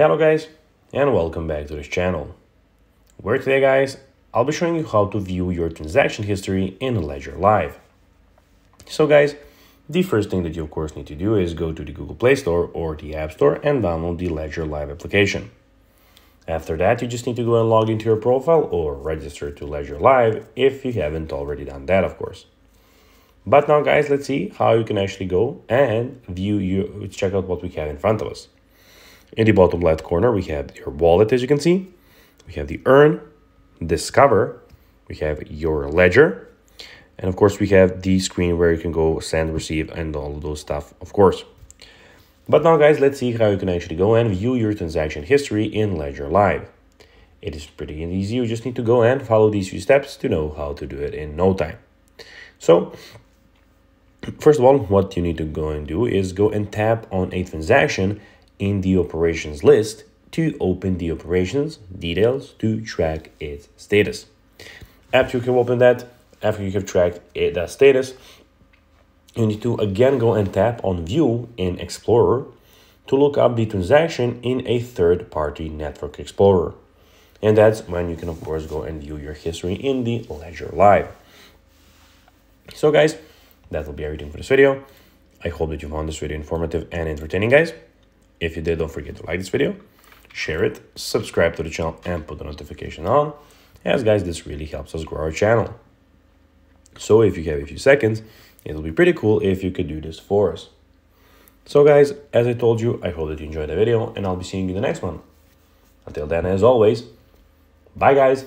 Hello guys and welcome back to this channel. Where today guys, I'll be showing you how to view your transaction history in Ledger Live. So guys, the first thing that you of course need to do is go to the Google Play Store or the App Store and download the Ledger Live application. After that, you just need to go and log into your profile or register to Ledger Live if you haven't already done that, of course. But now guys, let's see how you can actually go and view you check out what we have in front of us. In the bottom left corner, we have your wallet, as you can see. We have the earn, discover, we have your ledger, and of course we have the screen where you can go send, receive, and all of those stuff, of course. But now guys, let's see how you can actually go and view your transaction history in Ledger Live. It is pretty easy, you just need to go and follow these few steps to know how to do it in no time. So, first of all, what you need to go and do is go and tap on a transaction in the operations list to open the operations details to track its status. After you have opened that, after you have tracked it, that status, you need to again go and tap on view in Explorer to look up the transaction in a third-party network explorer. And that's when you can of course go and view your history in the Ledger Live. So guys, that will be everything for this video. I hope that you found this video informative and entertaining guys. If you did, don't forget to like this video, share it, subscribe to the channel, and put the notification on, as guys, this really helps us grow our channel. So if you have a few seconds, it'll be pretty cool if you could do this for us. So guys, as I told you, I hope that you enjoyed the video, and I'll be seeing you in the next one. Until then, as always, bye guys!